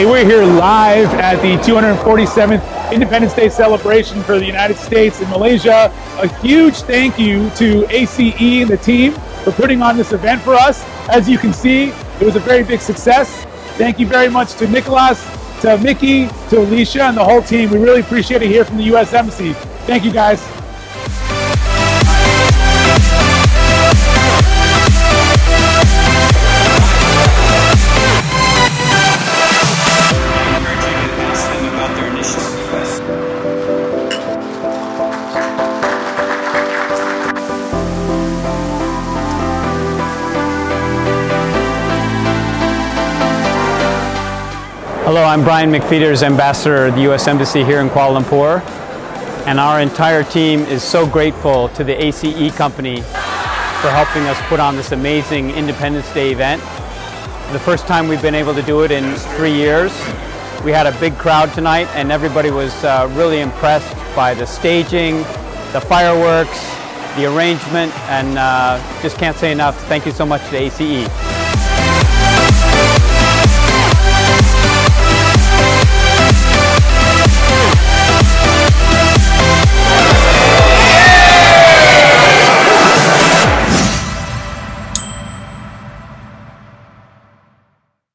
Hey, we're here live at the 247th Independence Day celebration for the United States and Malaysia. A huge thank you to ACE and the team for putting on this event for us. As you can see, it was a very big success. Thank you very much to Nicholas, to Mickey, to Alicia, and the whole team. We really appreciate it here from the U.S. Embassy. Thank you, guys. Hello, I'm Brian McFeeters, Ambassador of the U.S. Embassy here in Kuala Lumpur. And our entire team is so grateful to the ACE company for helping us put on this amazing Independence Day event. The first time we've been able to do it in three years. We had a big crowd tonight and everybody was uh, really impressed by the staging, the fireworks, the arrangement, and uh, just can't say enough. Thank you so much to ACE.